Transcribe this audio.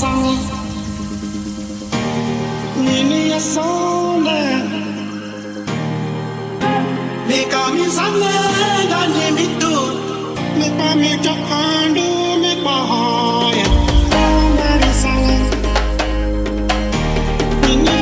seni Nini ya sole Mika mi sane gani mitu. Mipa mi me mipa hoya Omari sani Nini